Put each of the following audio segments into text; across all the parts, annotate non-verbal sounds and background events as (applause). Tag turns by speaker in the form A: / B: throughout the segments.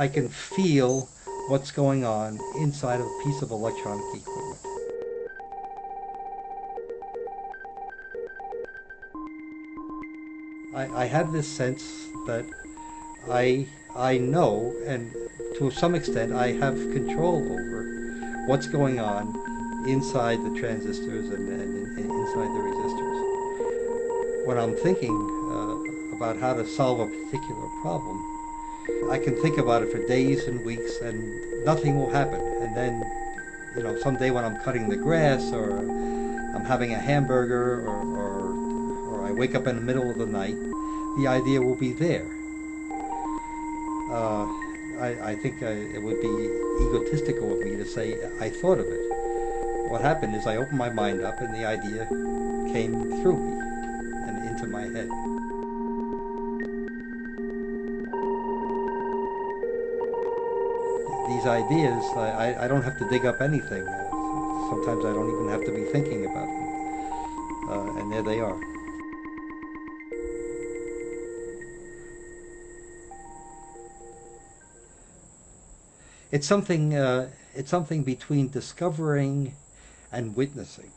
A: I can feel what's going on inside of a piece of electronic equipment. I, I have this sense that I I know, and to some extent, I have control over what's going on inside the transistors and, and, and inside the resistors. When I'm thinking uh, about how to solve a particular problem, I can think about it for days and weeks, and nothing will happen. And then, you know, someday when I'm cutting the grass, or I'm having a hamburger, or, or, or I wake up in the middle of the night, the idea will be there. Uh, I, I, think I, it would be egotistical of me to say I thought of it. What happened is I opened my mind up and the idea came through ideas, I, I don't have to dig up anything. Sometimes I don't even have to be thinking about them. Uh, and there they are. It's something, uh, it's something between discovering and witnessing.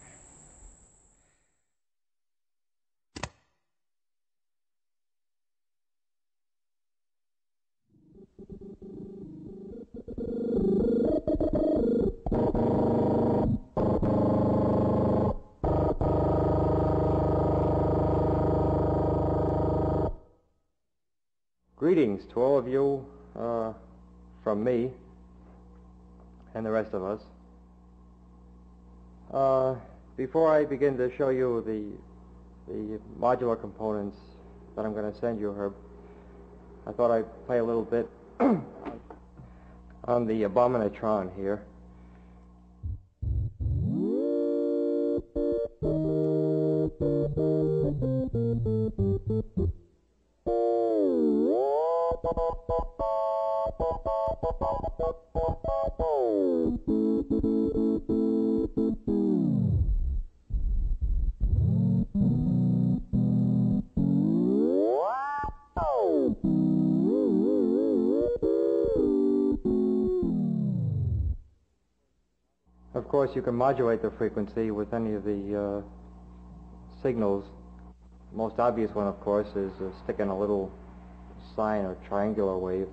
B: Greetings to all of you uh, from me and the rest of us. Uh, before I begin to show you the, the modular components that I'm going to send you, Herb, I thought I'd play a little bit (clears throat) on the Abominatron here. Of course, you can modulate the frequency with any of the uh, signals. Most obvious one, of course, is uh, sticking a little sine or triangular wave,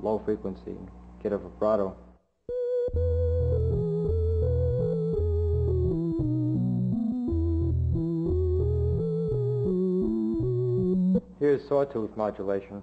B: low frequency, get a vibrato. Here's sawtooth modulation.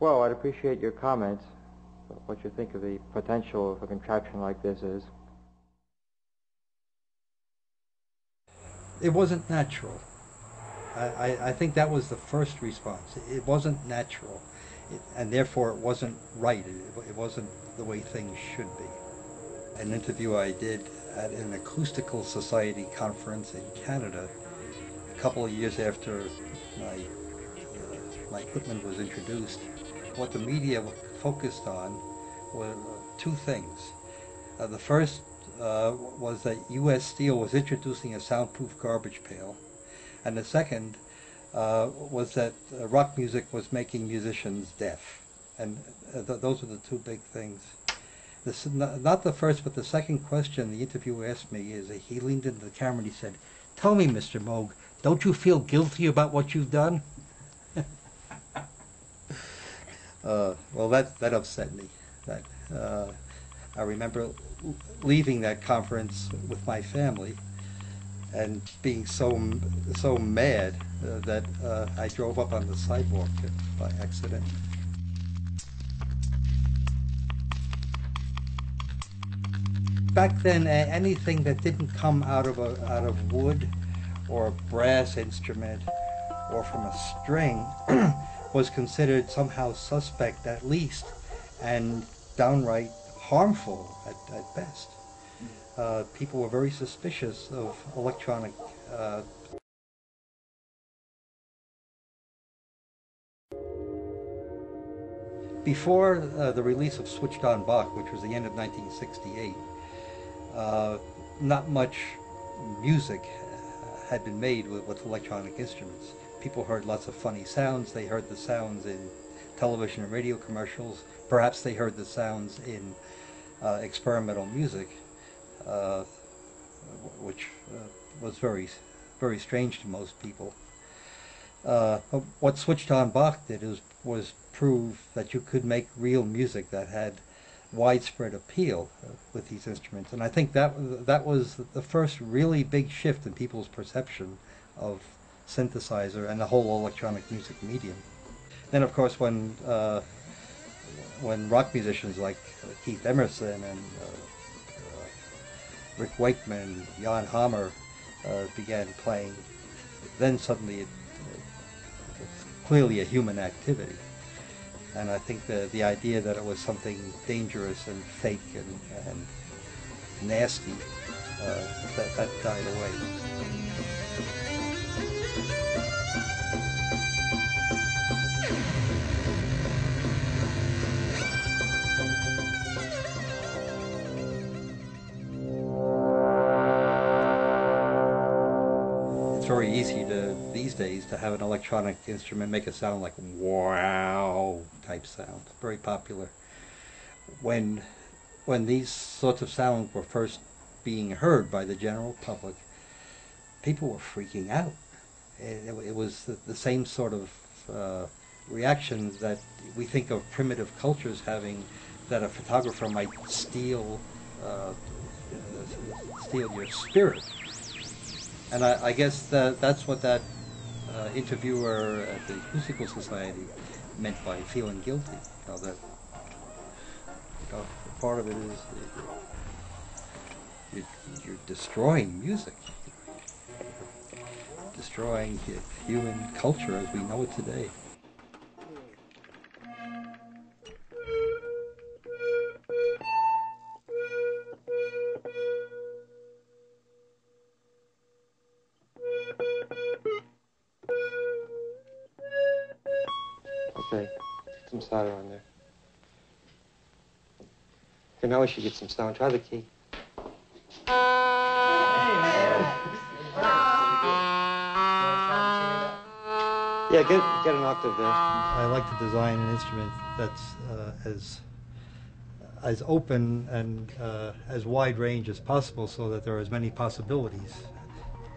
B: Well, I'd appreciate your comments, what you think of the potential of a contraption like this is.
A: It wasn't natural. I, I, I think that was the first response. It wasn't natural, it, and therefore it wasn't right. It, it wasn't the way things should be. An interview I did at an acoustical society conference in Canada a couple of years after my uh, my equipment was introduced, what the media focused on were two things. Uh, the first uh, was that U.S. Steel was introducing a soundproof garbage pail, and the second uh, was that uh, rock music was making musicians deaf, and uh, th those are the two big things. This, not the first, but the second question the interviewer asked me is he leaned into the camera and he said, "Tell me, Mr. Moog, don't you feel guilty about what you've done?" (laughs) uh, well, that that upset me. That I remember leaving that conference with my family and being so so mad uh, that uh, I drove up on the sidewalk by accident. Back then, anything that didn't come out of a out of wood or a brass instrument or from a string (clears throat) was considered somehow suspect at least and downright harmful at, at best. Uh, people were very suspicious of electronic uh, Before uh, the release of Switched on Bach, which was the end of 1968, uh, not much music uh, had been made with, with electronic instruments. People heard lots of funny sounds. They heard the sounds in television and radio commercials. Perhaps they heard the sounds in uh, experimental music, uh, which uh, was very, very strange to most people. Uh, what Switched On Bach did was, was prove that you could make real music that had widespread appeal uh, with these instruments. And I think that, that was the first really big shift in people's perception of synthesizer and the whole electronic music medium. Then, of course, when uh, when rock musicians like Keith Emerson and uh, uh, Rick Wakeman, Jan Hammer uh, began playing, then suddenly it, it was clearly a human activity. And I think the, the idea that it was something dangerous and fake and, and nasty, uh, that, that died away. These days to have an electronic instrument make a sound like wow type sound. Very popular. When when these sorts of sounds were first being heard by the general public, people were freaking out. It, it was the, the, same sort of uh, reaction that we think of primitive cultures having, that a photographer might steal uh, steal your spirit and I, I guess that that's what that uh, interviewer at the Musical Society meant by feeling guilty. You know, that you know, part of it is you're, you're destroying music, destroying human culture as we know it today.
B: Solder on there. Okay, now we should get some sound. Try the key. Yeah, get, get an octave there.
A: I like to design an instrument that's uh, as as open and uh, as wide range as possible so that there are as many possibilities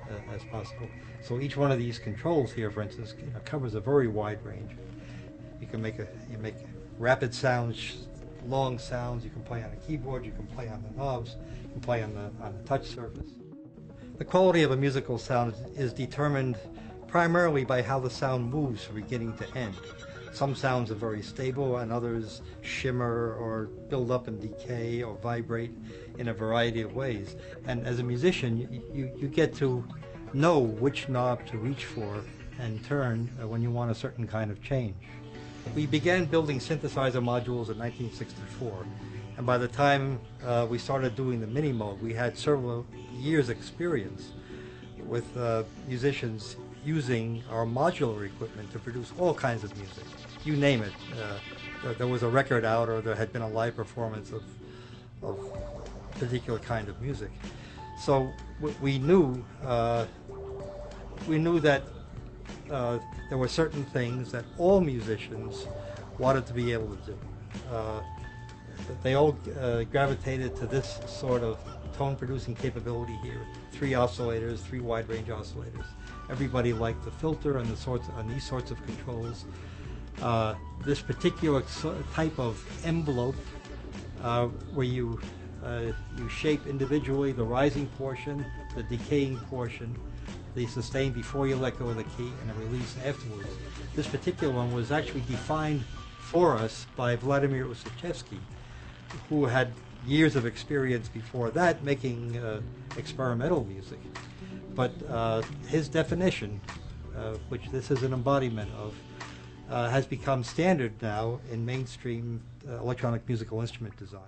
A: uh, as possible. So each one of these controls here, for instance, covers a very wide range. You can make a you make rapid sounds, long sounds. You can play on a keyboard. You can play on the knobs. You can play on the on the touch surface. The quality of a musical sound is determined primarily by how the sound moves from beginning to end. Some sounds are very stable and others shimmer or build up and decay or vibrate in a variety of ways. And as a musician, you, you, you get to know which knob to reach for and turn when you want a certain kind of change. We began building synthesizer modules in 1964, and by the time uh, we started doing the Minimoog, we had several years' experience with uh, musicians using our modular equipment to produce all kinds of music. You name it. Uh, there was a record out, or there had been a live performance of, of a particular kind of music. So we knew uh, we knew that uh, there were certain things that all musicians wanted to be able to do. Uh, they all uh, gravitated to this sort of tone producing capability here. Three oscillators, three wide range oscillators. Everybody liked the filter and the sorts and these sorts of controls. Uh, this particular type of envelope uh, where you uh, you shape individually the rising portion, the decaying portion, the sustain before you let go of the key and a release afterwards. This particular one was actually defined for us by Vladimir Ussachevsky, who had years of experience before that making uh, experimental music. But uh, his definition, uh, which this is an embodiment of, uh, has become standard now in mainstream uh, electronic musical instrument design.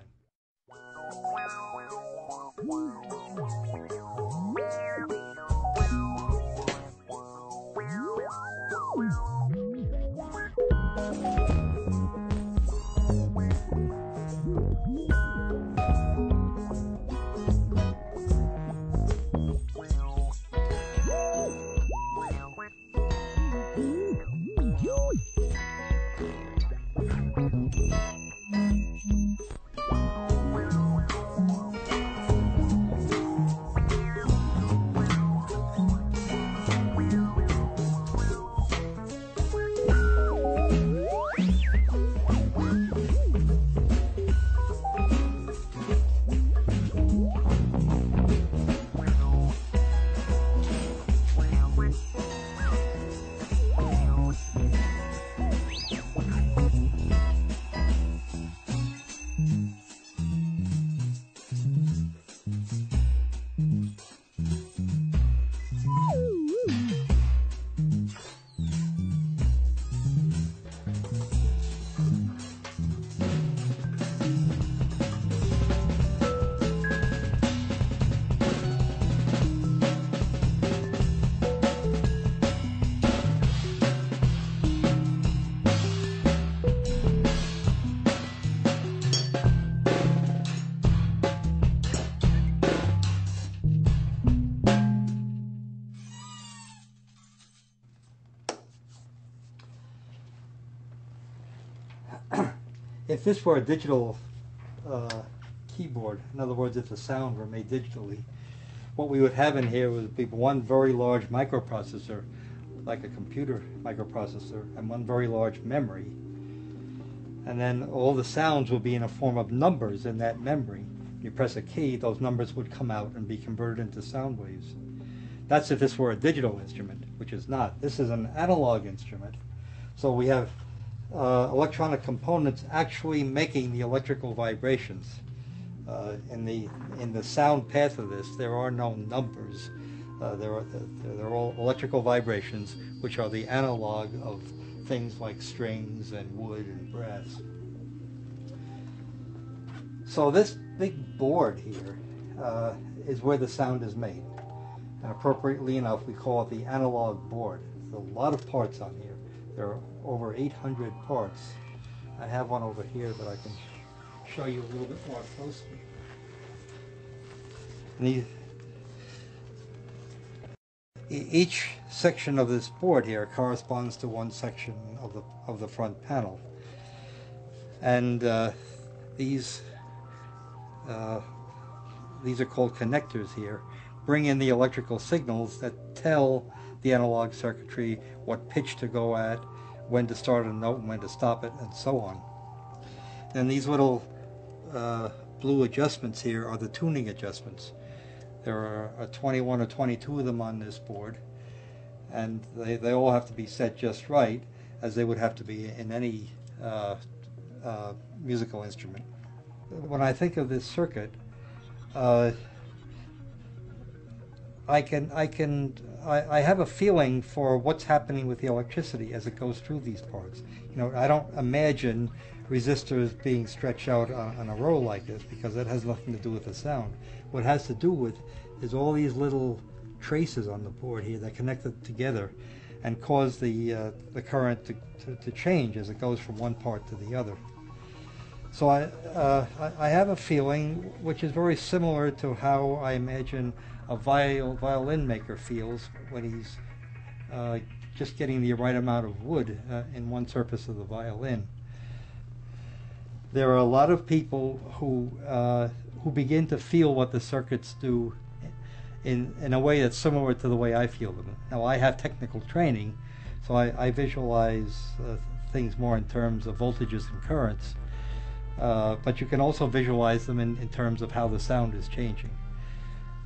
A: If this were a digital uh, keyboard, in other words, if the sound were made digitally, what we would have in here would be one very large microprocessor, like a computer microprocessor, and one very large memory. And then all the sounds would be in a form of numbers in that memory. You press a key, those numbers would come out and be converted into sound waves. That's if this were a digital instrument, which is not. This is an analog instrument. So we have uh, electronic components actually making the electrical vibrations. Uh, in the in the sound path of this, there are no numbers. Uh, there are they're all electrical vibrations, which are the analog of things like strings and wood and brass. So this big board here uh, is where the sound is made. And appropriately enough, we call it the analog board. There's a lot of parts on here. There are over 800 parts. I have one over here that I can show you a little bit more closely. These, each section of this board here corresponds to one section of the of the front panel, and uh, these uh, these are called connectors here. Bring in the electrical signals that tell the analog circuitry what pitch to go at, when to start a note and when to stop it, and so on. And these little uh, blue adjustments here are the tuning adjustments. There are uh, 21 or 22 of them on this board, and they, they all have to be set just right, as they would have to be in any uh, uh, musical instrument. When I think of this circuit, uh, I can I can I, I have a feeling for what's happening with the electricity as it goes through these parts. You know, I don't imagine resistors being stretched out on, on a row like this because that has nothing to do with the sound. What it has to do with is all these little traces on the board here that connect it together and cause the uh, the current to, to, to change as it goes from one part to the other. So I, uh, I have a feeling which is very similar to how I imagine a viol, violin maker feels when he's uh, just getting the right amount of wood uh, in one surface of the violin. There are a lot of people who uh, who begin to feel what the circuits do in in a way that's similar to the way I feel them. Now I have technical training, so I, I visualize uh, things more in terms of voltages and currents. Uh, but you can also visualize them in, in terms of how the sound is changing.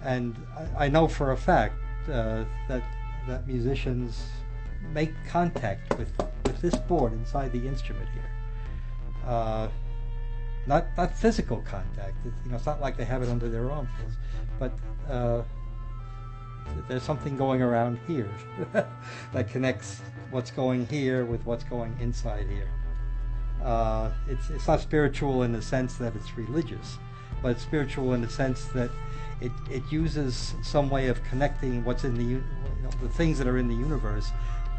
A: And I, I know for a fact uh, that that musicians make contact with, with this board inside the instrument here. Uh, not not physical contact. It, you know, it's not like they have it under their armpits, but uh, there's something going around here (laughs) that connects what's going here with what's going inside here. Uh, it's it's not spiritual in the sense that it's religious, but it's spiritual in the sense that it, it uses some way of connecting what's in the you know, the things that are in the universe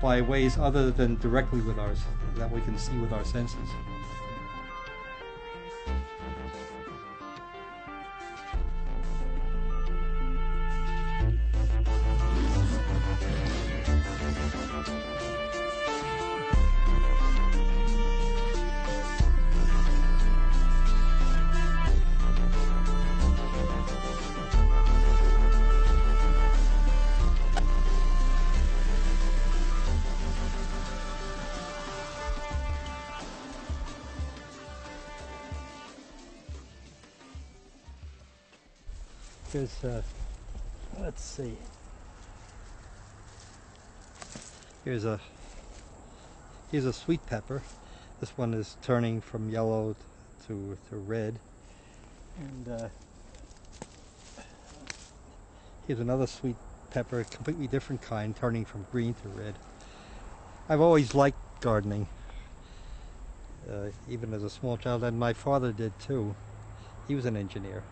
A: by ways other than directly with ours that we can see with our senses. Here's a, here's a sweet pepper. This one is turning from yellow to, to red. And, uh, here's another sweet pepper, a completely different kind, turning from green to red. I've always liked gardening, uh, even as a small child, and my father did too. He was an engineer.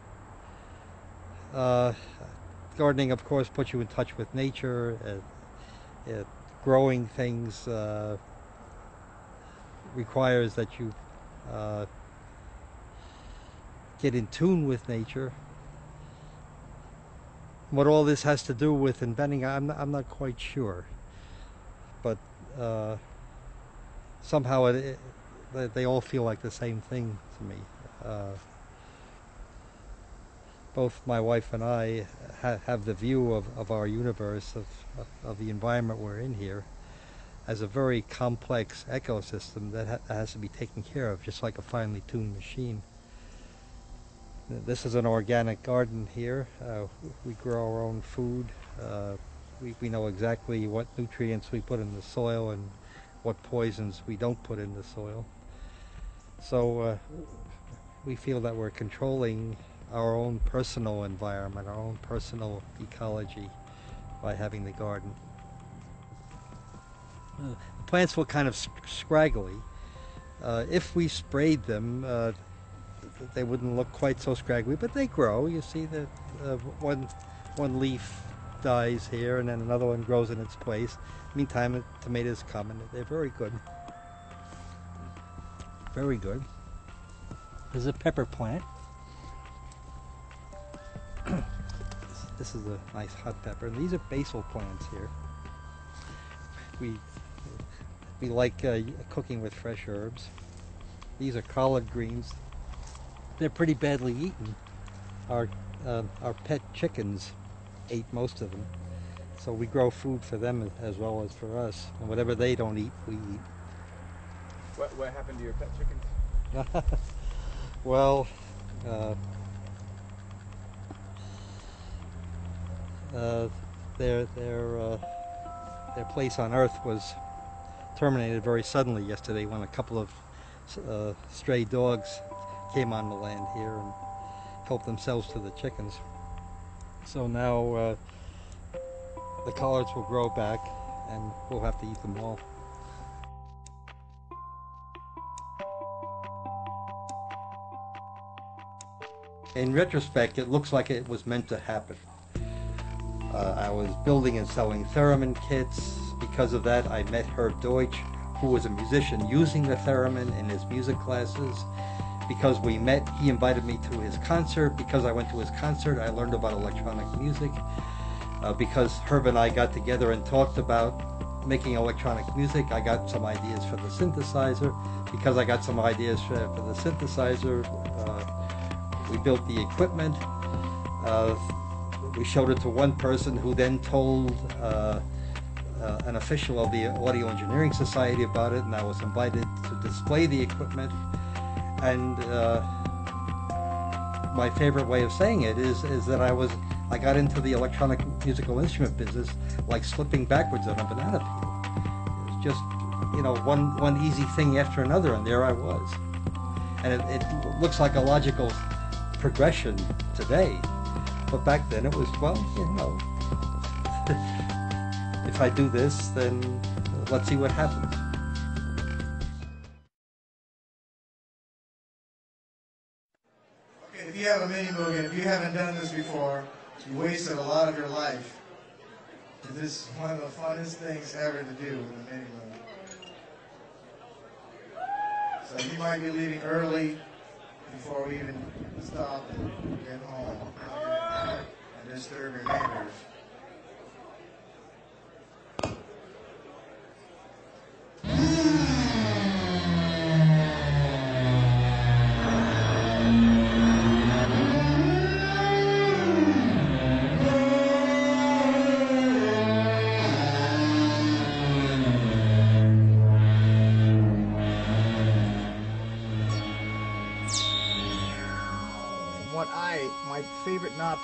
A: Uh, gardening, of course, puts you in touch with nature. Uh, uh, growing things uh, requires that you uh, get in tune with nature. What all this has to do with inventing, I'm not, I'm not quite sure. But uh, somehow it, it, they, they all feel like the same thing to me. Both my wife and I ha- have the view of, of our universe, of, of, of the environment we're in here, as a very complex ecosystem that ha- has to be taken care of, just like a finely tuned machine. This is an organic garden here. Uh, we grow our own food. Uh, we, we know exactly what nutrients we put in the soil and what poisons we don't put in the soil. So uh, we feel that we're controlling our own personal environment, our own personal ecology by having the garden. Uh, the plants were kind of scraggly. Uh, if we sprayed them, uh, they wouldn't look quite so scraggly, but they grow. You see that uh, one one leaf dies here, and then another one grows in its place. Meantime, tomatoes come, and they're very good. Very good. There's a pepper plant. This is a nice hot pepper, and these are basil plants here. We we like uh, cooking with fresh herbs. These are collard greens. They're pretty badly eaten. Our uh, our pet chickens ate most of them, so we grow food for them as- as well as for us. And whatever they don't eat, we eat.
C: What, what happened to your pet chickens? (laughs)
A: well, uh, uh, their their uh, their place on Earth was terminated very suddenly yesterday when a couple of uh, stray dogs came on the land here and helped themselves to the chickens. So now uh, the collards will grow back, and we'll have to eat them all. In retrospect, it looks like it was meant to happen. Uh, I was building and selling theremin kits. Because of that, I met Herb Deutsch, who was a musician using the theremin in his music classes. Because we met, he invited me to his concert. Because I went to his concert, I learned about electronic music. Uh, because Herb and I got together and talked about making electronic music, I got some ideas for the synthesizer. Because I got some ideas for, for the synthesizer, uh, we built the equipment. Uh, we showed it to one person who then told uh, uh, an official of the Audio Engineering Society about it, and I was invited to display the equipment. And uh, my favorite way of saying it is is that I was I got into the electronic musical instrument business like slipping backwards on a banana peel. It was just you know one one easy thing after another, and there I was. And it, it looks like a logical progression today, but back then it was well, you know, (laughs) if I do this, then let's see what happens.
D: Okay, if you have a mini Mugen, if you haven't done this before, you wasted a lot of your life. This is one of the funnest things ever to do with a mini Mugen. So you might be leaving early before we even stop and get home and disturb your neighbors.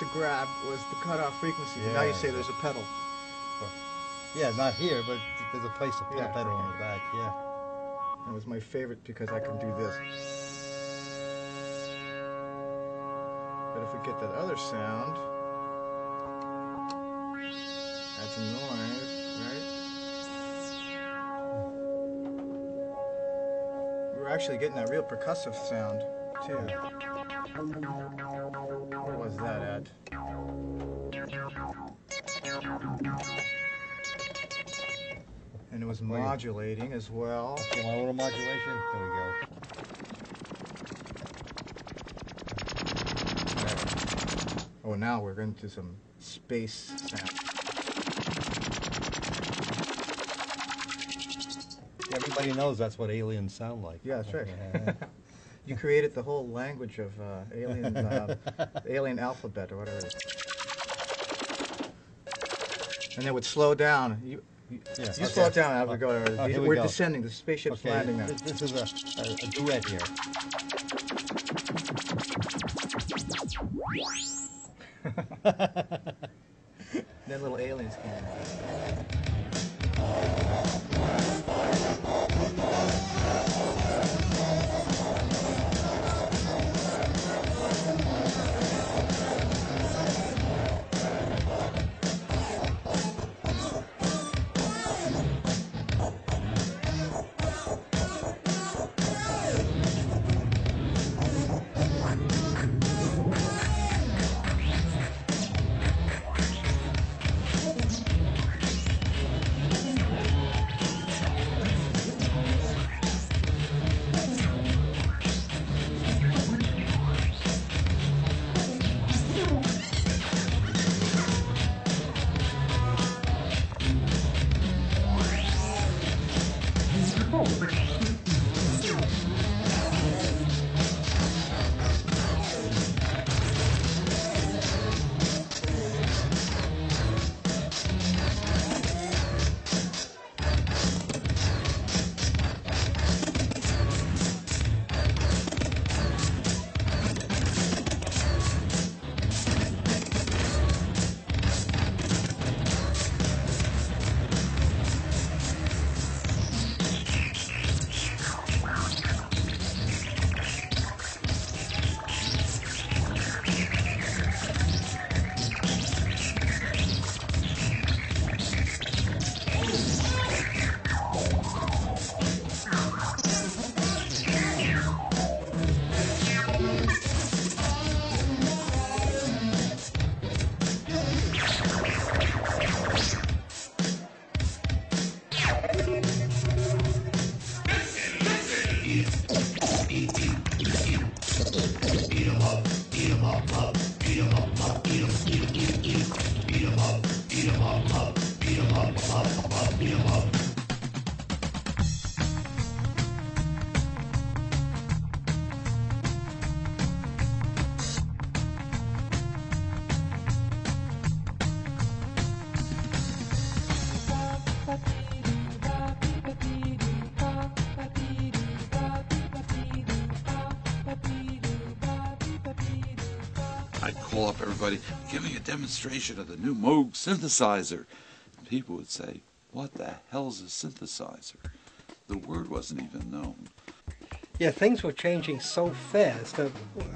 E: To grab was the cutoff frequency. Now you say there's a pedal.
A: Yeah, not here, but there's a place to
E: put a pedal
A: on the back. Yeah.
E: That was my favorite because I can do this. But if we get that other sound, that's a noise, right? We're actually getting that real percussive sound, too. Where was that at? And it was modulating as well.
A: A little modulation? There we go.
E: Oh, now we're into some space sound.
A: Everybody knows that's what aliens sound like.
E: Yeah, that's right. (laughs) You created the whole language of uh, alien, uh, (laughs) alien alphabet or whatever it is. And it would slow down. You, you,
A: Yeah,
E: you
A: okay.
E: slow it down as we go.
A: Oh, we
E: We're
A: go.
E: descending. The spaceship's
A: Okay,
E: landing now.
A: this is a, a, a duet here. (laughs)
E: Then little aliens came.
F: Demonstration of the new Moog synthesizer. People would say, What the hell's a synthesizer? The word wasn't even known.
A: Yeah, things were changing so fast that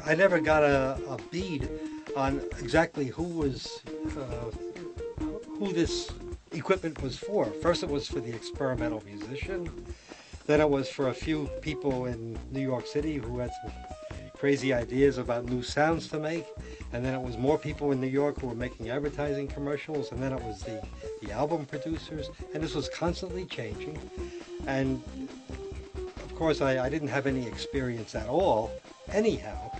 A: I never got a, a bead on exactly who was uh, who this equipment was for. First, it was for the experimental musician. Then it was for a few people in New York City who had some crazy ideas about new sounds to make. And then it was more people in New York who were making advertising commercials. And then it was the, the album producers. And this was constantly changing. And of course, I, I didn't have any experience at all, anyhow.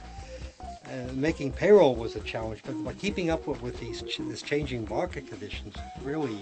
A: Uh, making payroll was a challenge, but, but keeping up with, with these ch- this changing market conditions really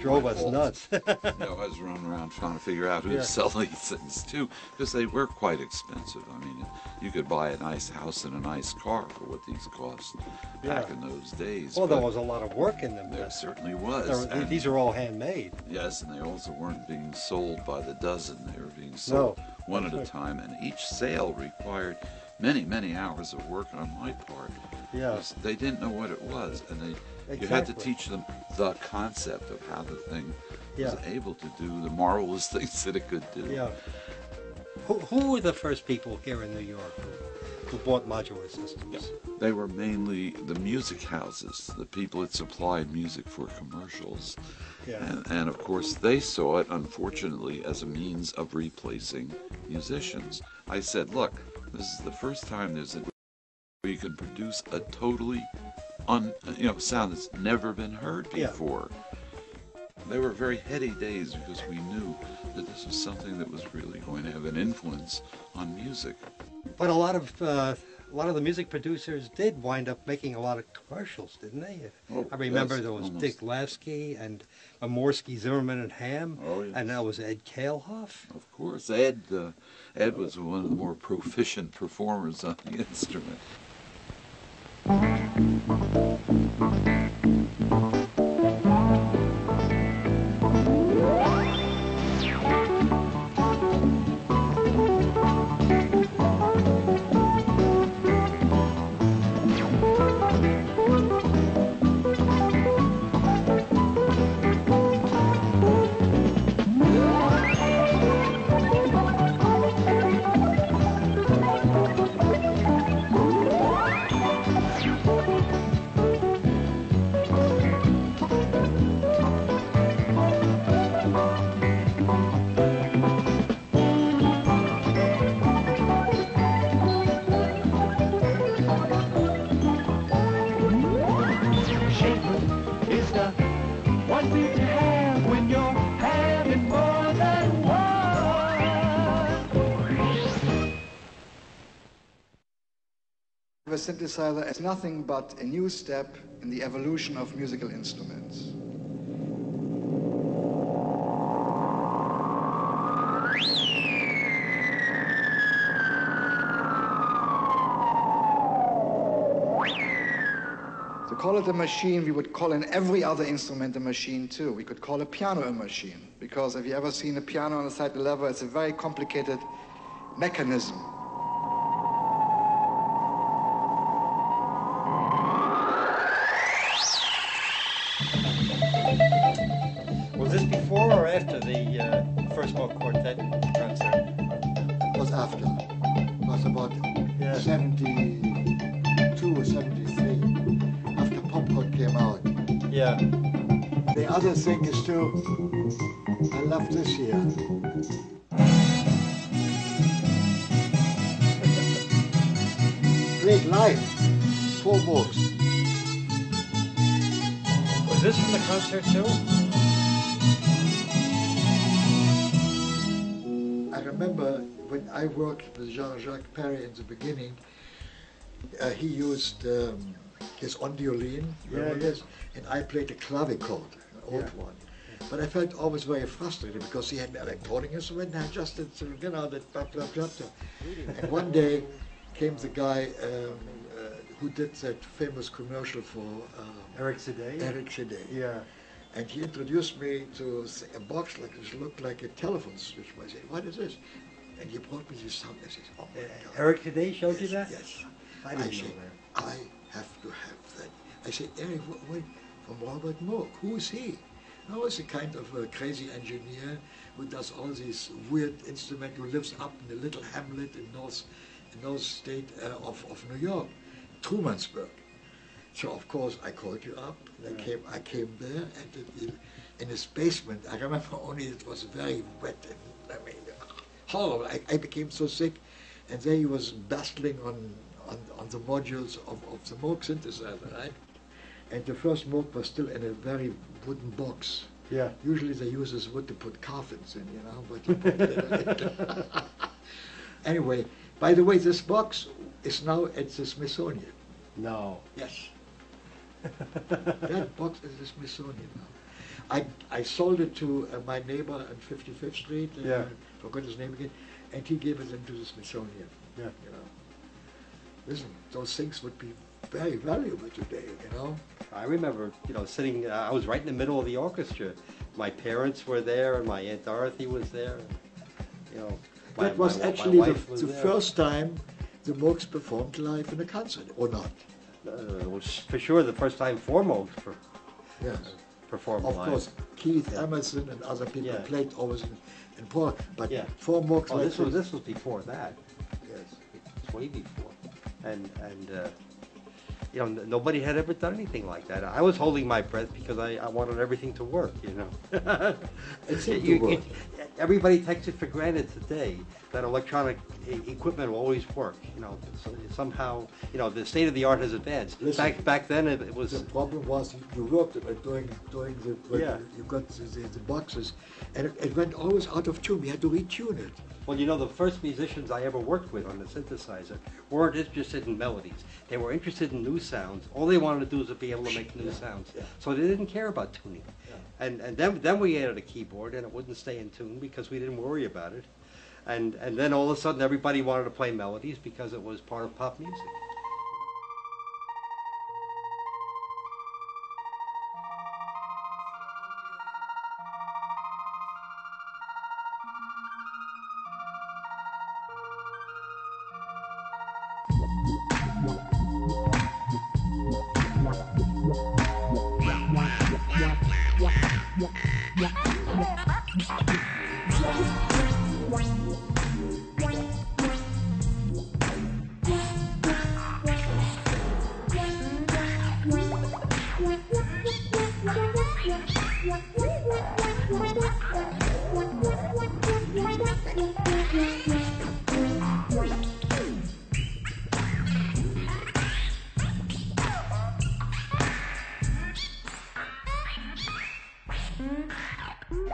A: drove us
F: fault.
A: nuts. (laughs)
F: You know, I was running around trying to figure out who
A: Yeah.
F: to sell (laughs) these things to because they were quite expensive. I mean, you could buy a nice house and a nice car for what these cost back in those days.
A: well, there was a lot of work in them.
F: There certainly was.
A: there
F: and-
A: these are all handmade.
F: Yes, and they also weren't being sold by the dozen. They were being sold
A: No,
F: one at a time, and each sale required many, many hours of work on my part.
A: Yeah.
F: They didn't know what it was, and they you had to teach them the concept of how the thing
A: Yeah.
F: was able to do the marvelous (laughs) things that it could do.
A: Yeah. Who, who were the first people here in New York who, who bought modular systems?
F: Yeah. They were mainly the music houses, the people that supplied music for commercials.
A: Yeah.
F: And, and of course, they saw it, unfortunately, as a means of replacing musicians. I said, look, this is the first time there's a where you can produce a totally un, you know, sound that's never been heard
A: Yeah.
F: before. They were very heady days because we knew that this was something that was really going to have an influence on music.
A: But a lot of uh, a lot of the music producers did wind up making a lot of commercials, didn't they?
F: Oh,
A: I remember there was
F: almost.
A: Dick Lasky and Morsky, Zimmerman, and Ham,
F: Oh, yes.
A: and that was Ed Kalehoff.
F: Of course, Ed. Uh, Ed was one of the more proficient performers on the instrument.
G: The
D: synthesizer is nothing but a new step in the evolution of musical instruments. To call it a machine, we would call in every other instrument a machine too. We could call a piano a machine, because have you ever seen a piano on the side lever? It's a very complicated mechanism.
A: After the uh, First Moog Quartet concert?
H: It was after. It was about
A: Yeah.
H: 72 or 73, after Popcorn came out.
A: Yeah.
H: The other thing is too, I love this here. Played live, four books.
A: Was this from the concert too?
H: Remember when I worked with Jean-Jacques Perrey in the beginning, uh, he used um, his Ondioline, remember
A: Yeah, yeah.
H: this? and I played a clavichord, an old
A: Yeah.
H: one. But I felt always very frustrated because he had an electronic instrument and I just did, you know, that blah, blah, blah, blah. And one day came the guy um, uh, who did that famous commercial for um,
A: Eric Siday?
H: Eric Siday.
A: Yeah.
H: And he introduced me to a box like this, looked like a telephone switch. I said, what is this? And he brought me this sound. I said, oh my
A: Uh,
H: God.
A: Eric Siday showed you that?
H: Yes.
A: I didn't
H: said,
A: know
H: I have to have that. I said, Eric, wh- wait, from Robert Moog. Who is he? No, he's a kind of a crazy engineer who does all these weird instruments, who lives up in a little hamlet in North, in North State uh, of, of New York, Trumansburg. So of course I called you up. and I came, I came there, and in his basement. I remember (laughs) only it was very wet and I mean horrible. I, I became so sick, and there he was bustling on on, on the modules of, of the Moog synthesizer, right? And the first Moog was still in a very wooden box.
A: Yeah.
H: Usually they use this wood to put coffins in, you know, but (laughs) anyway, by the way, this box is now at the Smithsonian.
A: No.
H: Yes. (laughs) that box is the Smithsonian now. I, I sold it to uh, my neighbor on 55th Street, uh,
A: Yeah.
H: forgot his name again, and he gave it then to the Smithsonian.
A: Yeah.
H: You know. Listen, those things would be very valuable today, you know.
A: I remember, you know, sitting, uh, I was right in the middle of the orchestra. My parents were there, and my Aunt Dorothy was there. You know, my-
H: that was
A: my- my
H: actually the,
A: was
H: the first time the Moogs performed live in a concert, or not.
A: Uh, it was for sure the first time foremost for
H: Yes.
A: performed
H: Of
A: live.
H: course, Keith
A: Yeah.
H: Emerson and other people
A: Yeah.
H: played always in, in Paul, but
A: Yeah.
H: four Moogs
A: Oh, this was this was before that.
H: Yes.
A: It's way before. And and uh, you know, nobody had ever done anything like that. I was holding my breath because I, I wanted everything to work, you know. (laughs)
H: It
A: You-
H: work.
A: it- Everybody takes it for granted today that electronic equipment will always work, you know. so- Somehow, you know, the state of the art has advanced.
H: Listen.
A: Back, back then, it it was,
H: The problem was you, worked uh, doing doing the
A: Yeah.
H: you got the, the, the boxes, and it, it went always out of tune. We had to retune it.
A: Well, you know, the first musicians I ever worked with on the synthesizer weren't interested in melodies. They were interested in new sounds. All they wanted to do was to be able to make new sounds.
H: yeah.
A: So they didn't care about tuning. And, and then, then we added a keyboard and it wouldn't stay in tune because we didn't worry about it. And, and then all of a sudden everybody wanted to play melodies because it was part of pop music.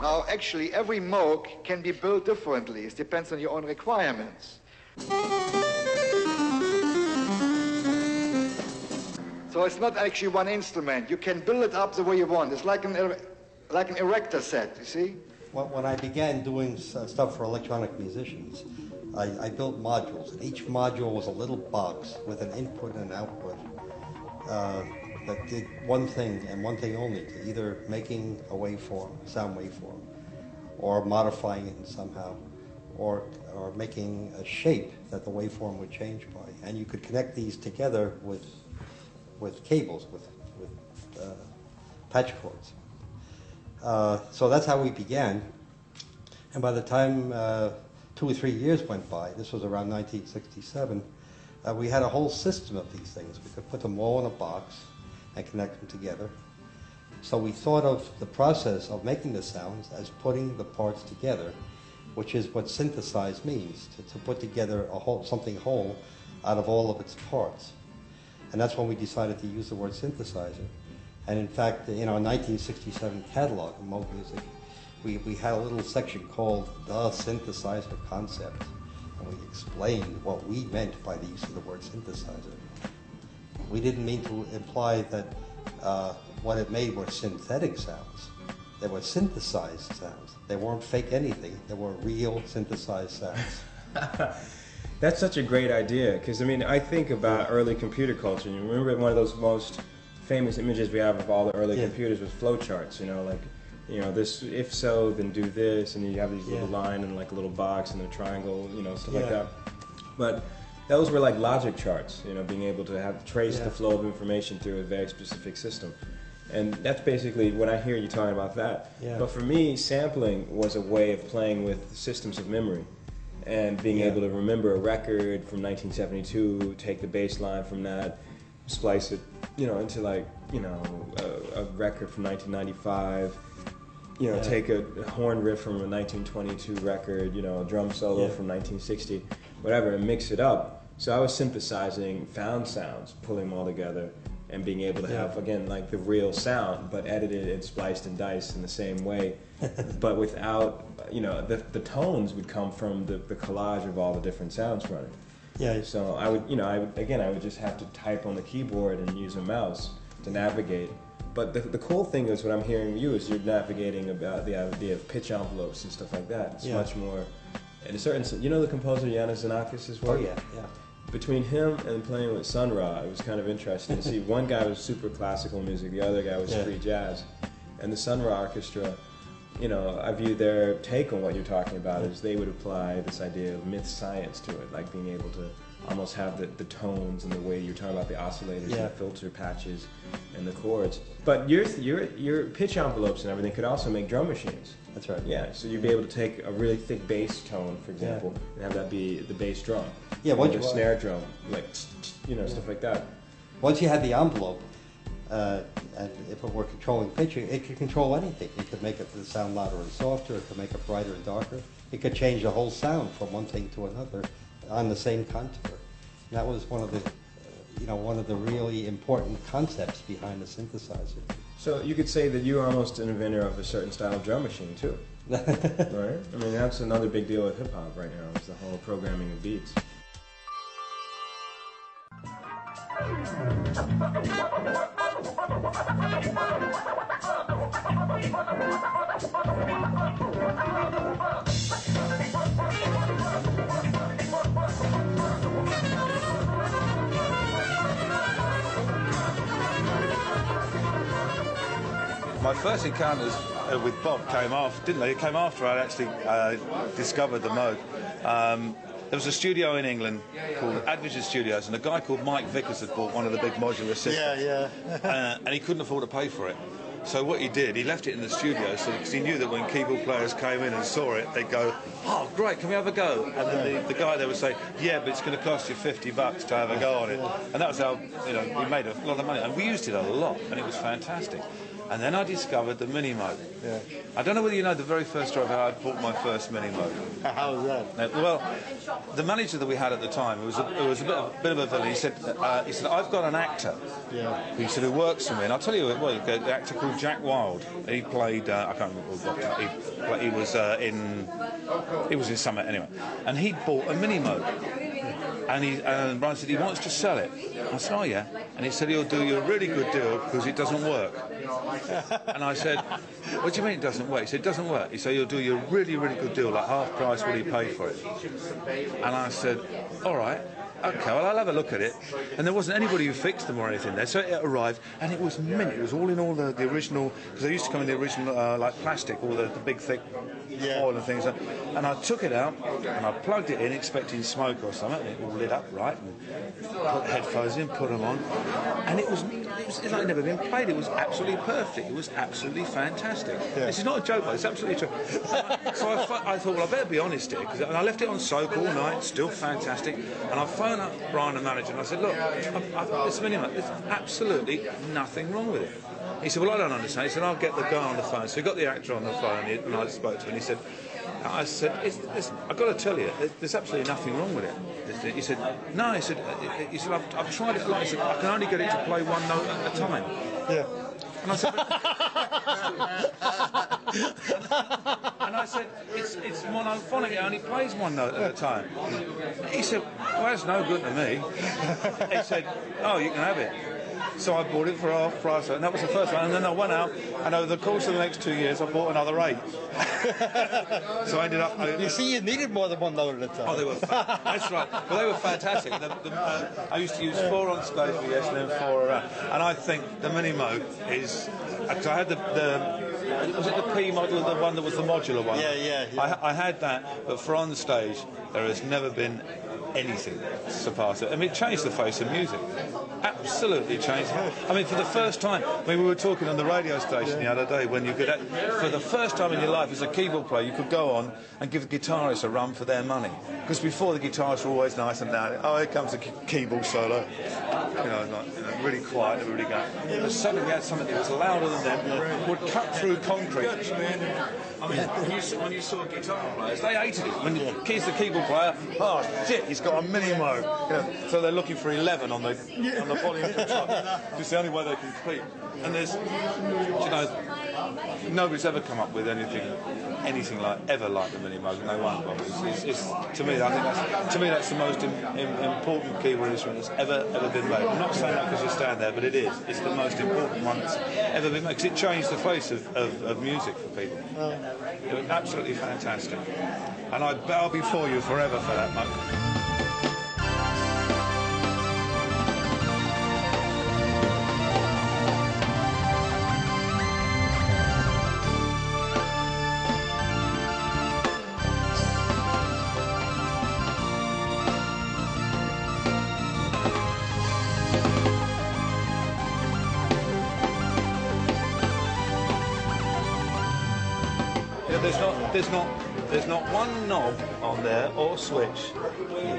D: Now, actually, every Moog can be built differently. It depends on your own requirements. So it's not actually one instrument. You can build it up the way you want. It's like an, er- like an erector set, you see?
A: When, I began doing uh, stuff for electronic musicians, I, I built modules, and each module was a little box with an input and an output uh, that did one thing and one thing only, either making a waveform, sound waveform, or modifying it somehow, or, or making a shape that the waveform would change by. And you could connect these together with, with cables, with, with uh, patch cords. Uh, so that's how we began. And by the time uh, two or three years went by, this was around 1967, uh, we had a whole system of these things. We could put them all in a box and connect them together. So we thought of the process of making the sounds as putting the parts together, which is what synthesize means, to, to put together a whole, something whole out of all of its parts. And that's when we decided to use the word synthesizer. And in fact, in our 1967 catalog of Moog Music, we, we had a little section called The Synthesizer Concept. And we explained what we meant by the use of the word synthesizer. We didn't mean to imply that uh, what it made were synthetic sounds. They were synthesized sounds. They weren't fake anything. They were real synthesized sounds. (laughs)
I: That's such a great idea because I mean I think about early computer culture. You remember one of those most famous images we have of all the early
A: Yeah.
I: computers was flowcharts. You know, like you know this if so then do this, and you have these little line and like a little box and a triangle. You know stuff like that. But those were like logic charts. You know, being able to have trace
A: Yeah.
I: the flow of information through a very specific system. And that's basically when I hear you talking about that.
A: Yeah.
I: But for me, sampling was a way of playing with systems of memory and being
A: Yeah.
I: able to remember a record from 1972, take the bass line from that, splice it, you know, into like, you know, a, a record from 1995. You know,
A: Yeah.
I: take a horn riff from a 1922 record, you know, a drum solo
A: Yeah.
I: from 1960, whatever, and mix it up. So I was synthesizing found sounds, pulling them all together, and being able to
A: Yeah.
I: have again like the real sound, but edited and spliced and diced in the same way, (laughs) but without you know the the tones would come from the, the collage of all the different sounds running.
A: Yeah,
I: So I would you know I would again I would just have to type on the keyboard and use a mouse to navigate. But the, the cool thing is what I'm hearing you is you're navigating about the idea of pitch envelopes and stuff like that. It's
A: Yeah.
I: much more. In a certain, you know the composer Iannis Xenakis'
A: Oh
I: work
A: yeah, yeah.
I: Between him and playing with Sun Ra, it was kind of interesting to see. One guy was super classical music, the other guy was
A: Yeah.
I: free jazz. And the Sun Ra Orchestra, you know, I view their take on what you're talking about is they would apply this idea of myth science to it, like being able to almost have the, the tones and the way you're talking about the oscillators and the filter patches and the chords. But your, your, your pitch envelopes and everything could also make drum machines.
A: That's right.
I: Yeah, so you'd be able to take a really thick bass tone, for example, and have that be the bass drum.
A: Yeah,
I: the
A: you-
I: snare drum, like you know stuff like that.
A: Once you had the envelope, uh, and if it were controlling pitching, it could control anything. It could make it the sound louder and softer. It could make it brighter and darker. It could change the whole sound from one thing to another on the same contour. And that was one of the, uh, you know, one of the really important concepts behind the synthesizer.
I: So you could say that you are almost an inventor of a certain style of drum machine too, (laughs) right? I mean, that's another big deal with hip hop right now. Is the whole programming of beats. (laughs)
J: My first encounters uh, with Bob came off, didn't they? It came after I actually uh, discovered the Moog. Um, there was a studio in England called Advision Studios, and a guy called Mike Vickers had bought one of the big modular systems.
E: Yeah, yeah. (laughs)
J: uh, and he couldn't afford to pay for it. So what he did, he left it in the studio because he knew that when keyboard players came in and saw it, they'd go, "Oh, great, can we have a go?" And then the, the guy there would say, "Yeah, but it's going to cost you 50 bucks to have a go on it." And that was how you know we made a lot of money, and we used it a lot, and it was fantastic. And then I discovered the Minimoog.
E: Yeah.
J: I don't know whether you know the very first story of how I bought my first Minimoog.
E: How was that?
J: Well, the manager that we had at the time, it was a, it was a bit of, bit of a villain. He said, uh, he said, I've got an actor.
E: Yeah.
J: He said, who works for me, and I'll tell you who it was. The actor called Jack Wild. He played. Uh, I can't remember what he, he was uh, in. He was in Summit anyway, and he bought a Minimoog. And he and Brian said he wants to sell it. I said, oh yeah. And he said he'll do you a really good deal because it doesn't work. (laughs) And I said, what do you mean it doesn't work? He said, it doesn't work. He said, he'll do you a really, really good deal, like half price what he paid for it. And I said, all right. Okay, well, I'll have a look at it. And there wasn't anybody who fixed them or anything there. So it arrived, and it was mint. It was all in all the, the original, because they used to come in the original, uh, like plastic, all the, the big, thick oil and things. And I took it out, and I plugged it in, expecting smoke or something, and it all lit up right. And put the headphones in, put them on. And it was, it was it's like never been played. It was absolutely perfect. It was absolutely fantastic. This is not a joke, but it's absolutely true. (laughs) so I, I thought, well, I better be honest here. 'cause- and I left it on soak all night, still fantastic. And I up Brian, the manager, and I said, look, I've, I've, this there's absolutely nothing wrong with it. He said, well, I don't understand. He said, I'll get the guy on the phone. So he got the actor on the phone, and, I spoke to him, and he said, I said, I've got to tell you, there's, absolutely nothing wrong with it. He said, no, he said, he said, I've, I've tried it a lot. He said, I can only get it to play one note at a time.
E: Yeah.
J: And I said, and I said, it's, it's monophonic, it only plays one note at a time. He said, well, that's no good to me. He said, oh, you can have it. So I bought it for half price, and that was the first one. And then I went out, and over the course of the next two years, I bought another eight. (laughs) so I ended up. I,
A: You see, you needed more than one note at a time.
J: Oh, they were. Fa- that's right. Well, they were fantastic. The, the, uh, I used to use four on stage for yes, and then four around. And I think the Minimoog is. Because I had the, the was it the P model, the one that was the modular one?
E: Yeah, yeah, yeah.
J: I, I had that, but for on stage, there has never been anything to surpass it. I mean, it changed the face of music. Absolutely changed. I mean, for the first time, I mean, we were talking on the radio station the other day when you could, for the first time in your life as a keyboard player, you could go on and give the guitarists a run for their money. Because before the guitarists were always nice and loud. Oh, here comes the keyboard solo. You know, like, you know, really quiet, really going. But suddenly we had something that was louder than them, would cut through concrete. I mean, when you, saw, when you saw guitar players, they hated it. When the key's the keyboard player, oh shit, he's got a Minimoog. You know, so they're looking for 11 on the on the volume. It's the only way they can compete. And there's, you know, nobody's ever come up with anything, anything like ever like the mini. No one. But it's, it's, to me, I think that's to me that's the most im, im, important keyboard instrument that's ever ever been made. I'm not saying that because you stand there, but it is. It's the most important one that's ever been made because it changed the face of, of, of music for people. It was absolutely fantastic. And I bow before you forever for that, Monk. One knob on there or switch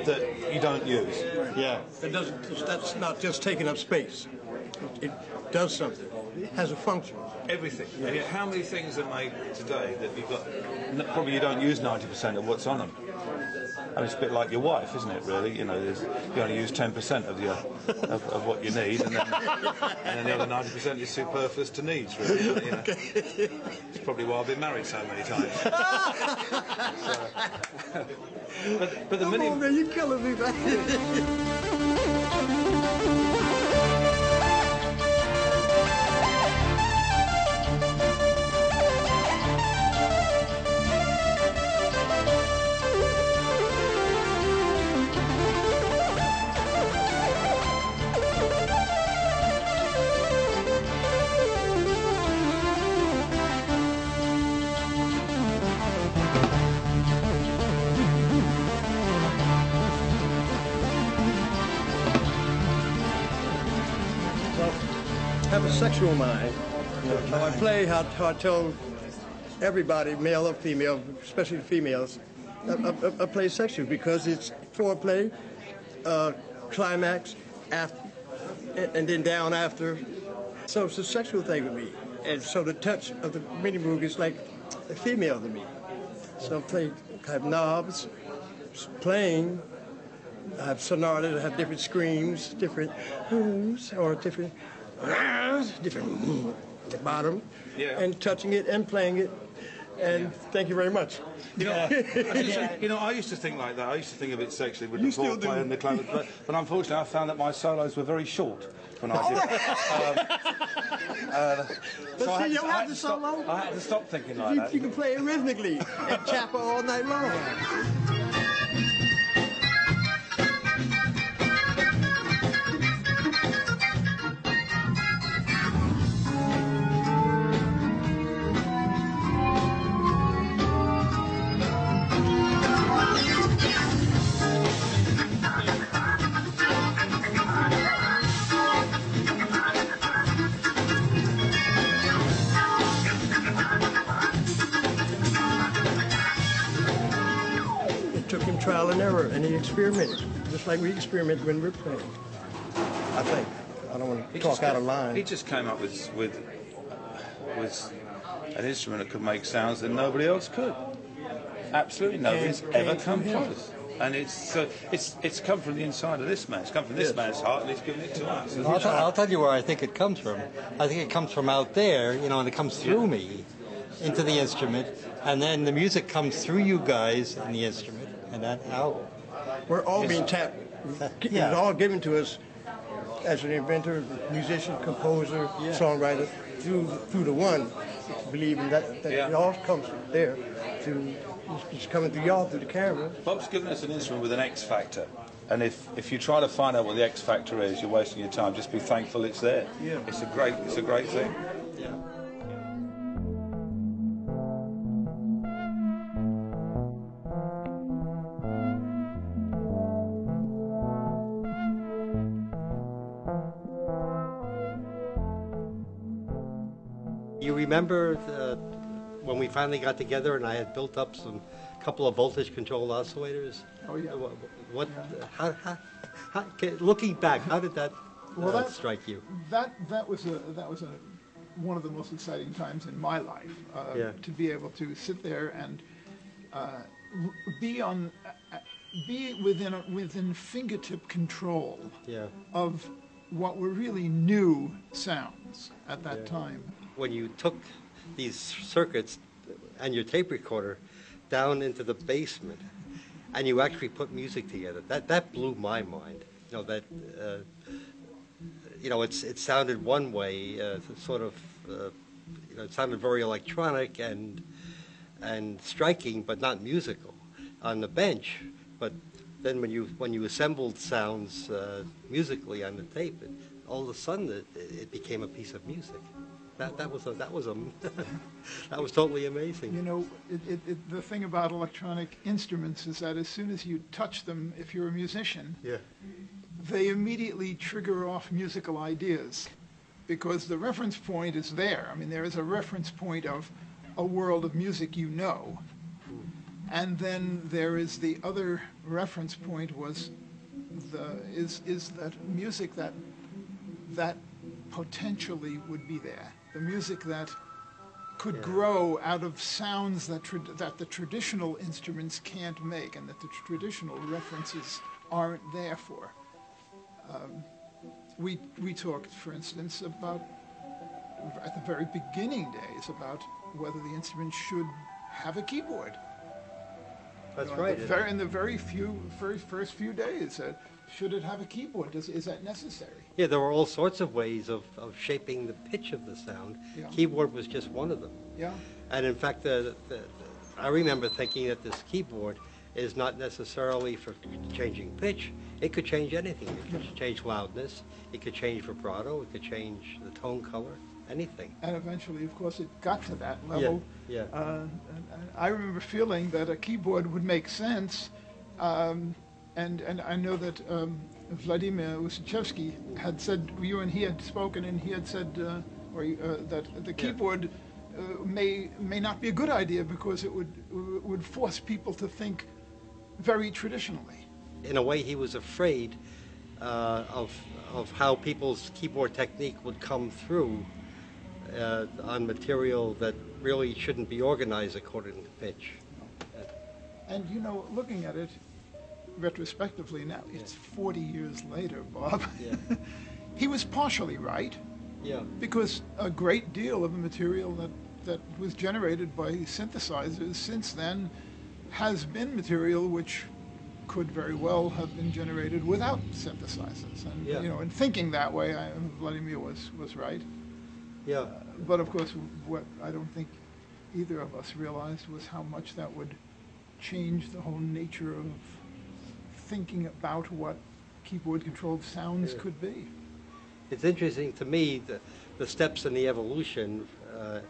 J: that you don't use.
A: Yeah.
K: It doesn't, that's not just taking up space. It, it does something. It has a function.
J: Everything. And yet how many things are made today that you've got, probably you don't use 90% of what's on them? Mean, it's a bit like your wife, isn't it, really? You know, you only use 10% of, your, of, of what you need, and then, and then the other 90% is superfluous to needs, really. You know? It's probably why I've been married so many times. (laughs) So- (laughs) but, but the
K: Come on, man, you're killing me, man. Sexual mind. How I play, how, how I tell everybody, male or female, especially females, I, I, I play sexual because it's foreplay, uh, climax, after, and, then down after. So it's a sexual thing with me. And so the touch of the Minimoog is like a female to me. So I play, I have knobs, playing, I have sonatas that have different screams, different or different different at the bottom,
J: Yeah.
K: and touching it and playing it. And thank you very much.
J: You know, (laughs) I used to- you know, I used to think like that. I used to think of it sexually with
K: You
J: the
K: still
J: foreplay and the climate, but, but unfortunately, I found that my solos were very short when I did. (laughs) um, uh,
K: But
J: so
K: see, you
J: to- I
K: have
J: had
K: to
J: to stop-
K: solo.
J: I had to stop thinking like
K: You,
J: that.
K: you can play it rhythmically and chapel all night long. Just like we experiment when we're playing. I think. I don't want
J: He
K: to talk
J: just
K: out
J: came-
K: of line.
J: He just came up with with with an instrument that could make sounds that nobody else could. Absolutely nobody's
K: Came-
J: ever come
K: from him.
J: close. And it's so it's it's come from the inside of this man. It's come from this
K: Yes.
J: man's heart, and he's given it to us.
A: I'll, t- I'll tell you where I think it comes from. I think it comes from out there, you know, and it comes through me into the instrument, and then the music comes through you guys and the instrument, and that out.
K: We're all being tapped. It's all given to us as an inventor, musician, composer, songwriter, through through the one, believing that, that
J: Yeah.
K: it all comes from there. To it's coming through y'all through the camera.
J: Bob's given us an instrument with an X factor. And if, if you try to find out what the X factor is, you're wasting your time. Just be thankful it's there.
K: Yeah.
J: It's a great it's a great thing.
A: You remember the, when we finally got together and I had built up some couple of voltage controlled oscillators?
L: Oh, yeah.
A: What, what how, how, how, okay, looking back, how did that
L: Well,
A: uh,
L: that-
A: strike you?
L: That that was a that was a one of the most exciting times in my life uh,
A: Yeah.
L: to be able to sit there and uh, be on uh, be within a, within fingertip control
A: Yeah.
L: of what were really new sounds at that
A: Yeah.
L: time.
A: When you took these circuits and your tape recorder down into the basement and you actually put music together, that, that blew my mind. You know, that, uh, you know, it's, it sounded one way, uh, sort of, uh, you know, it sounded very electronic and, and striking, but not musical on the bench. But then when you, when you assembled sounds uh, musically on the tape, it, all of a sudden it, it became a piece of music. That, that was a, that was a, (laughs) that was totally amazing.
L: You know, it, it, it, the thing about electronic instruments is that as soon as you touch them, if you're a musician,
A: Yeah.
L: they immediately trigger off musical ideas because the reference point is there. I mean, there is a reference point of a world of music you know. And then there is the other reference point was the is is that music that that potentially would be there. The music that could grow out of sounds that that the traditional instruments can't make and that the traditional references aren't there for. Um, we we talked, for instance, about at the very beginning days about whether the instrument should have a keyboard.
A: That's
L: You know,
A: right.
L: the Very, in the very few first first few days, uh, should it have a keyboard? Does, is that necessary?
A: Yeah, there were all sorts of ways of, of shaping the pitch of the sound.
L: Yeah.
A: Keyboard was just one of them.
L: Yeah.
A: And in fact, the, the, the- I remember thinking that this keyboard is not necessarily for changing pitch. It could change anything. It could change loudness. It could change vibrato. It could change the tone color. Anything.
L: And eventually, of course, it got to that level.
A: yeah.
L: Uh, and, and I remember feeling that a keyboard would make sense, um, and and I know that um, Vladimir Ussachevsky had said you and he had spoken, and he had said, uh, or uh, that the keyboard uh, may may not be a good idea because it would would force people to think very traditionally.
A: In a way, he was afraid uh, of of how people's keyboard technique would come through uh, on material that really shouldn't be organized according to pitch.
L: And you know, looking at it retrospectively now, it's 40 years later, Bob.
A: Yeah. (laughs)
L: he was partially right.
A: Yeah.
L: Because a great deal of the material that, that was generated by synthesizers since then has been material which could very well have been generated without synthesizers. And
A: Yeah.
L: you know, in thinking that way, I, Vladimir was, was right.
A: Yeah.
L: Uh, but of course, what I don't think either of us realized was how much that would change the whole nature of thinking about what keyboard-controlled sounds
A: Yeah.
L: could be.
A: It's interesting to me the, the steps in the evolution. Uh,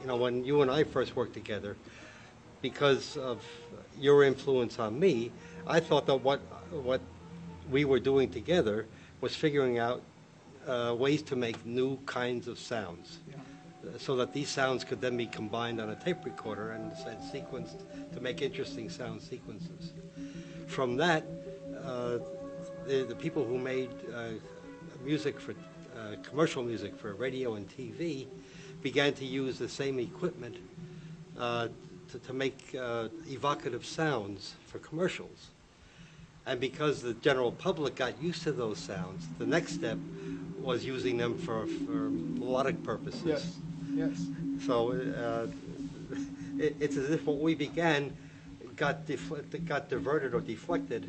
A: you know, when you and I first worked together, because of your influence on me, I thought that what what we were doing together was figuring out uh, ways to make new kinds of sounds, uh, so that these sounds could then be combined on a tape recorder and, and sequenced to make interesting sound sequences. From that, uh, the, the people who made uh, music for uh, commercial music for radio and TV began to use the same equipment uh, to, to make uh, evocative sounds for commercials. And because the general public got used to those sounds, the next step was using them for, for melodic purposes.
L: Yes, yes.
A: So uh, (laughs) it, it's as if what we began got got diverted or deflected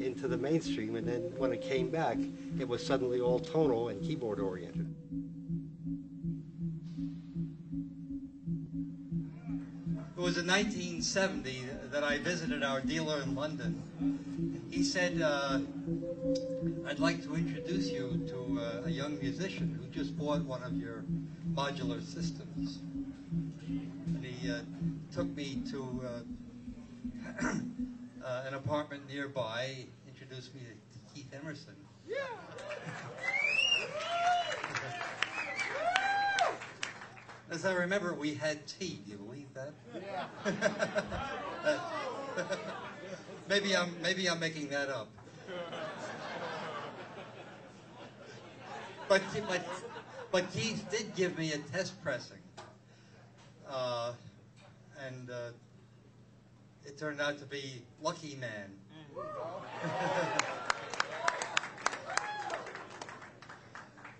A: into the mainstream, and then when it came back, it was suddenly all tonal and keyboard oriented. It was in 1970 that I visited our dealer in London. He said, uh, I'd like to introduce you to uh, a young musician who just bought one of your modular systems. And he uh, took me to (coughs) uh, an apartment nearby, introduced me to Keith Emerson. Yeah. As I remember, we had tea. Do you believe that? Yeah. (laughs) maybe I'm maybe I'm making that up. But but but Keith did give me a test pressing, uh, and uh, it turned out to be Lucky Man.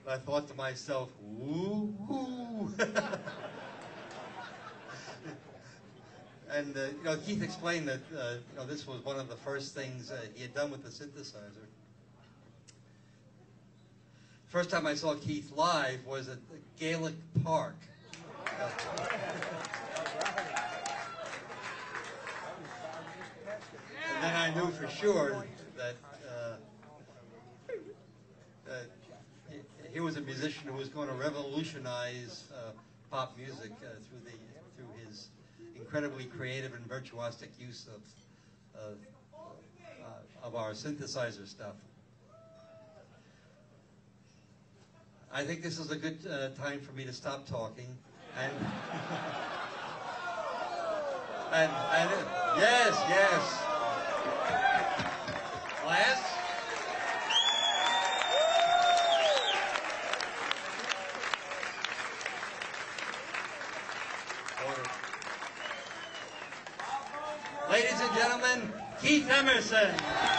A: I thought to myself, woo hoo. and uh, you know, Keith explained that uh, you know this was one of the first things uh, he had done with the synthesizer. First time I saw Keith live was at the Gaelic Park. Then I knew for sure that uh, that he- was a musician who was going to revolutionize uh, pop music uh, through the through his incredibly creative and virtuosic use of of, uh, of our synthesizer stuff. I think this is a good uh, time for me to stop talking and (laughs)
M: And, and yes, yes. Class. Ladies and gentlemen, Keith Emerson.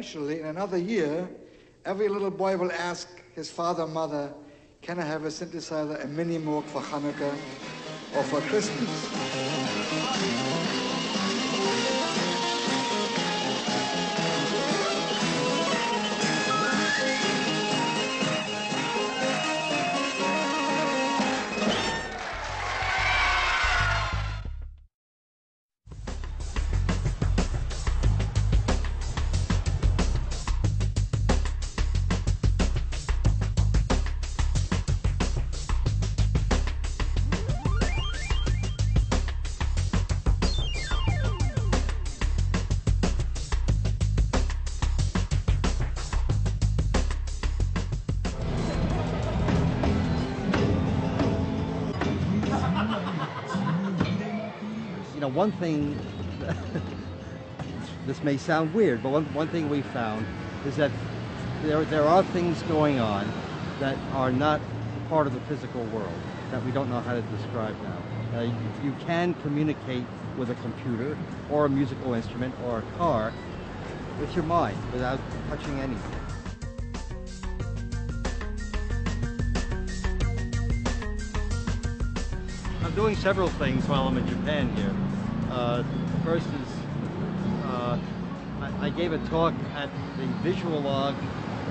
D: Eventually, in another year, every little boy will ask his father, mother, can I have a synthesizer, a mini Moog for Hanukkah or for Christmas?
A: One thing, (laughs) this may sound weird, but one, one thing we found is that there, there are things going on that are not part of the physical world that we don't know how to describe now. Uh, you, you can communicate with a computer or a musical instrument or a car with your mind without touching anything. I'm doing several things while I'm in Japan here. Uh, first is uh, I, I gave a talk at the Visualogue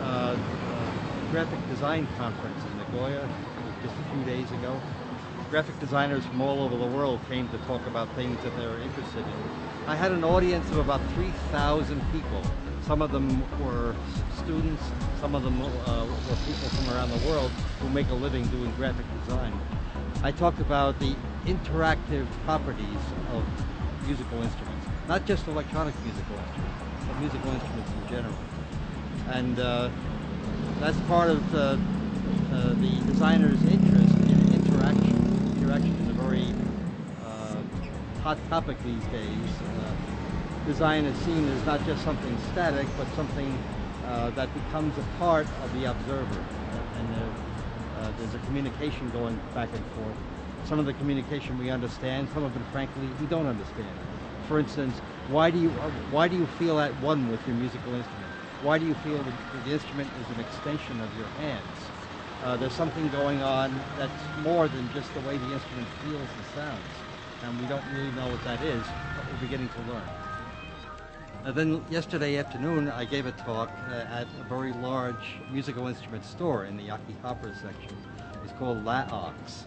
A: uh, uh, graphic design conference in Nagoya just a few days ago. Graphic designers from all over the world came to talk about things that they were interested in. I had an audience of about 3,000 people. Some of them were students, some of them uh, were people from around the world who make a living doing graphic design. I talked about the interactive properties of musical instruments, not just electronic musical instruments, but musical instruments in general. And uh, that's part of uh, uh, the designer's interest in interaction. Interaction is a very uh, hot topic these days. Uh, design is seen as not just something static, but something uh, that becomes a part of the observer, and uh, uh, there's a communication going back and forth. Some of the communication we understand, some of it, frankly, we don't understand. For instance, why do you why do you feel at one with your musical instrument? Why do you feel that the instrument is an extension of your hands? Uh, there's something going on that's more than just the way the instrument feels and sounds, and we don't really know what that is, but we're beginning to learn. And then yesterday afternoon, I gave a talk uh, at a very large musical instrument store in the Akihabara section. It's called Laox,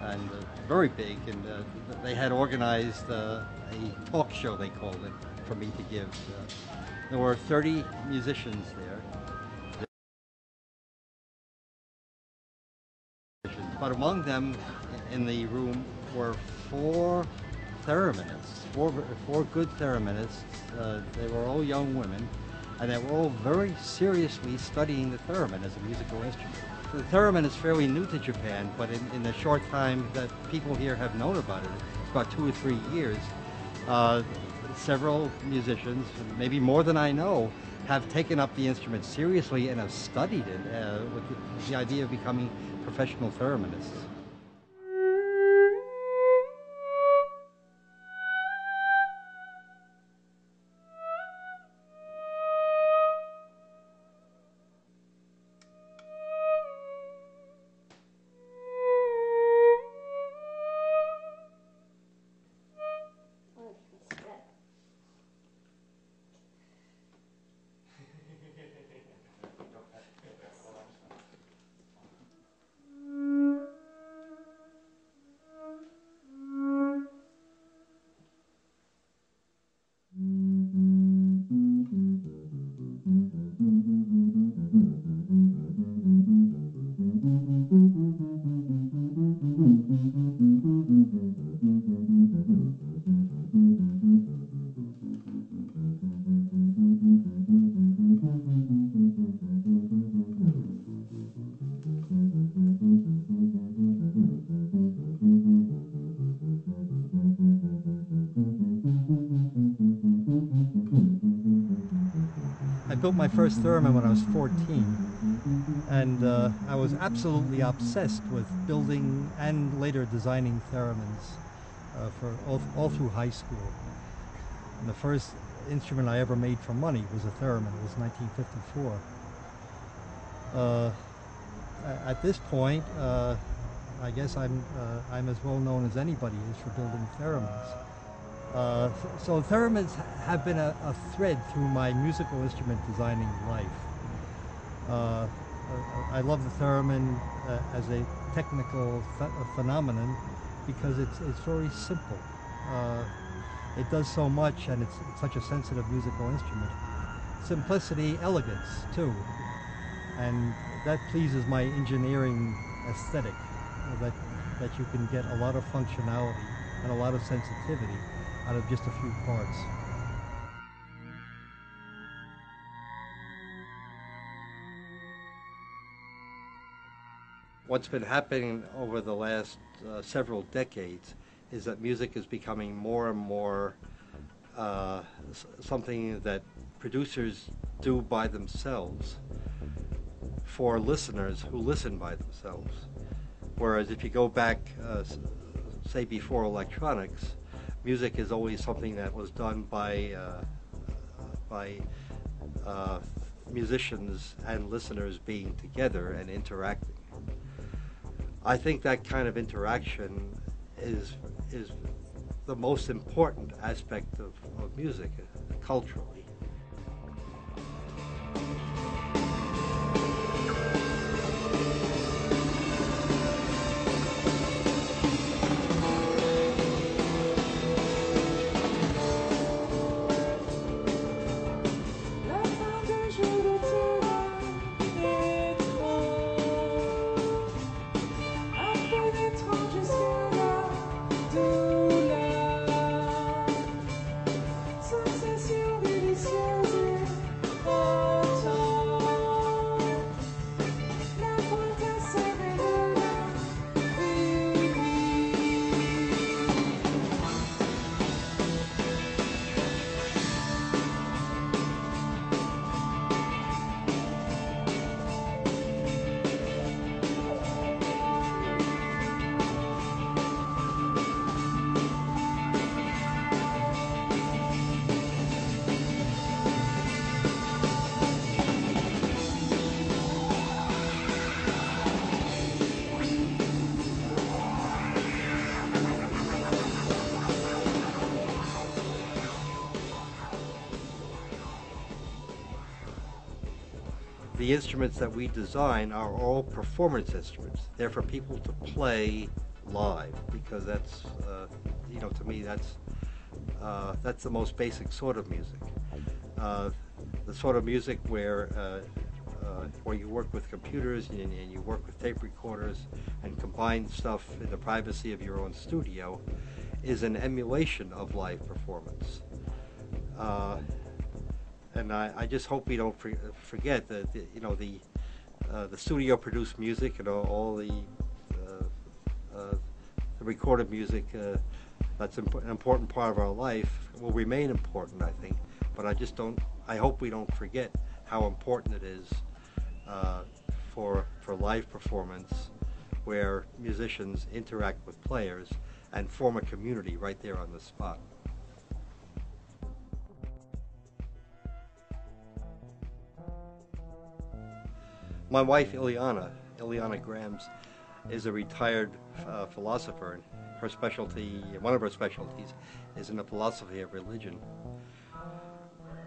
A: and uh, very big. And uh, they had organized uh, a talk show, they called it, for me to give. Uh, there were 30 musicians there. But among them in the room were four thereminists, four, four good thereminists. Uh, they were all young women, and they were all very seriously studying the theremin as a musical instrument. The theremin is fairly new to Japan, but in, in the short time that people here have known about it, it's about two or three years, uh, several musicians, maybe more than I know, have taken up the instrument seriously and have studied it uh, with the, the idea of becoming professional thereminists. First theremin when I was 14, and uh, I was absolutely obsessed with building and later designing theremins uh, for all, all through high school. And the first instrument I ever made for money was a theremin. It was 1954. Uh, at this point, uh, I guess I'm uh, I'm as well known as anybody is for building theremins. Uh, so theremins have been a, a thread through my musical instrument designing life. Uh, I I love the theremin uh, as a technical ph- phenomenon because it's, it's very simple. Uh, it does so much and it's, it's such a sensitive musical instrument. Simplicity, elegance too. And that pleases my engineering aesthetic, that, that you can get a lot of functionality and a lot of sensitivity out of just a few parts. What's been happening over the last uh, several decades is that music is becoming more and more uh, something that producers do by themselves for listeners who listen by themselves. Whereas if you go back, uh, say before electronics, music is always something that was done by uh, by uh, musicians and listeners being together and interacting. I think that kind of interaction is is the most important aspect of, of music culturally. The instruments that we design are all performance instruments. They're for people to play live because that's, uh, you know, to me that's uh, that's the most basic sort of music. Uh, the sort of music where uh, uh, where you work with computers and, and, you work with tape recorders and combine stuff in the privacy of your own studio is an emulation of live performance. And I, I, just hope we don't for, forget that the, you know the uh, the studio produced music and all, all the uh, uh, the recorded music uh, that's imp an important part of our life will remain important I think but I just don't I hope we don't forget how important it is uh, for for live performance where musicians interact with players and form a community right there on the spot. My wife, Ileana, Ileana Grams, is a retired uh, philosopher. And her specialty, one of her specialties, is in the philosophy of religion.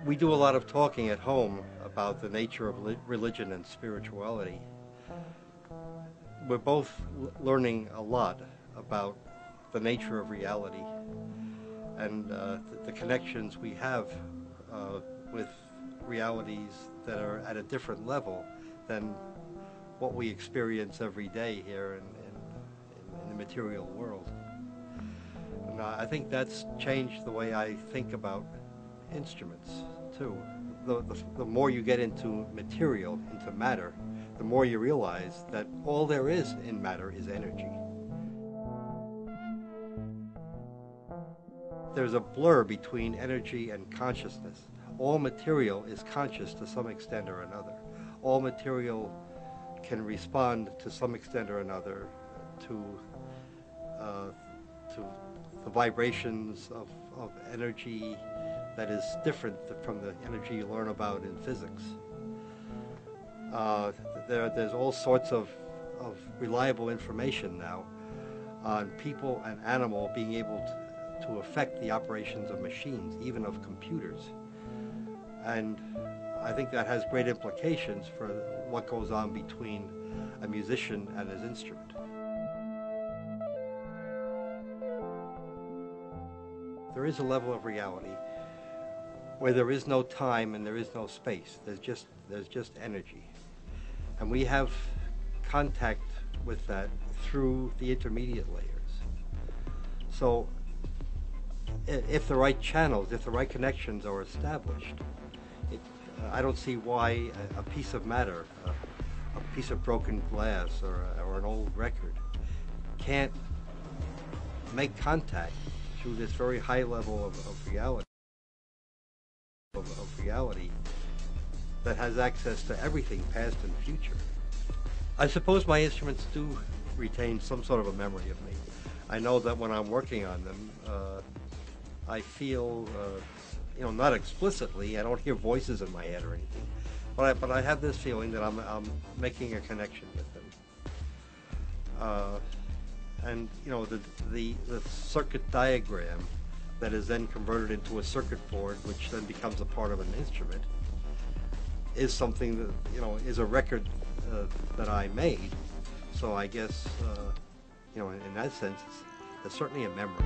A: We do a lot of talking at home about the nature of religion and spirituality. We're both learning a lot about the nature of reality and uh, the, the, connections we have uh, with realities that are at a different level than what we experience every day here in, in, in the material world. And I think that's changed the way I think about instruments too. The, the, the, more you get into material, into matter, the more you realize that all there is in matter is energy. There's a blur between energy and consciousness. All material is conscious to some extent or another all material can respond to some extent or another to uh, to the vibrations of, of energy that is different from the energy you learn about in physics. Uh, there, there's all sorts of, of reliable information now on people and animal being able to, to affect the operations of machines, even of computers. And I think that has great implications for what goes on between a musician and his instrument. There is a level of reality where there is no time and there is no space. There's just there's just energy. And we have contact with that through the intermediate layers. So if the right channels, if the right connections are established, I don't see why a, a piece of matter, a, a, piece of broken glass or, or an old record can't make contact through this very high level of, of reality of, of reality that has access to everything past and future. I suppose my instruments do retain some sort of a memory of me. I know that when I'm working on them, uh, I feel uh, you know, not explicitly. I don't hear voices in my head or anything, but I, but I have this feeling that I'm, I'm making a connection with them. Uh, and you know, the, the the circuit diagram that is then converted into a circuit board, which then becomes a part of an instrument, is something that you know is a record uh, that I made. So I guess uh, you know, in, in that sense, it's, it's certainly a memory.